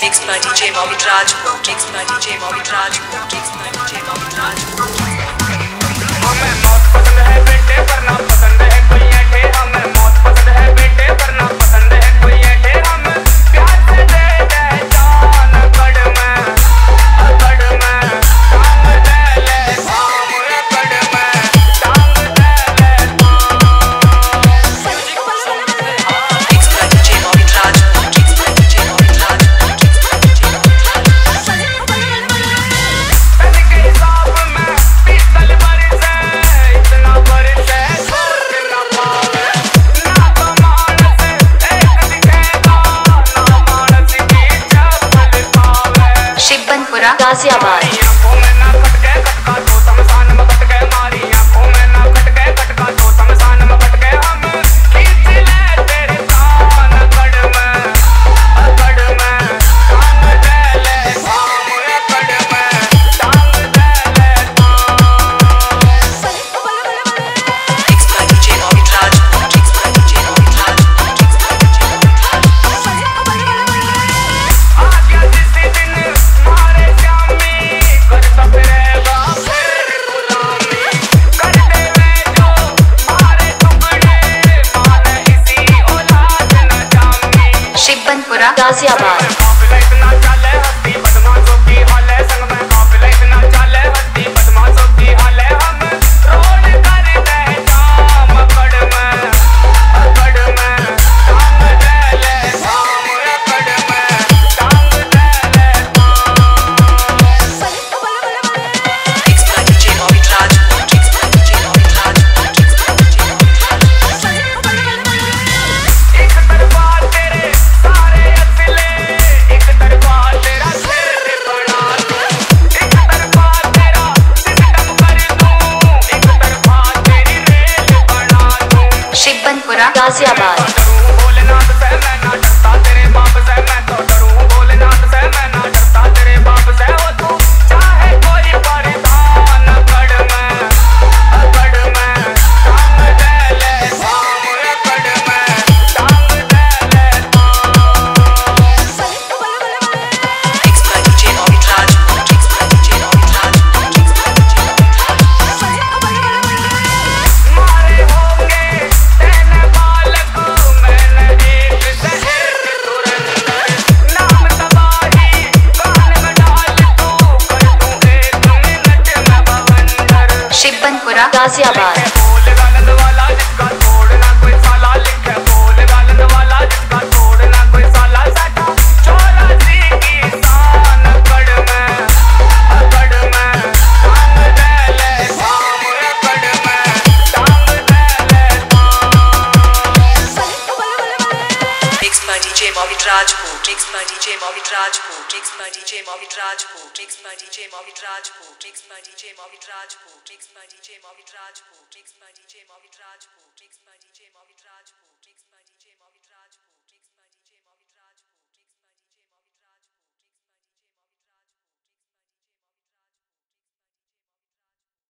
Mixed by DJ Bobby Rajput. Mixed by DJ Bobby Rajput. Mixed by DJ Bobby Gaziabad. agora. Ghaziabad Ankara, Gaziabad. DJ Mohit Rajput, mixed by DJ Mohit Rajput, mixed by DJ Mohit Rajput, mixed by DJ Mohit Rajput, mixed by DJ Mohit Rajput, mixed by DJ Mohit Rajput, mixed by DJ Mohit Rajput, mixed by DJ Mohit Rajput, mixed by DJ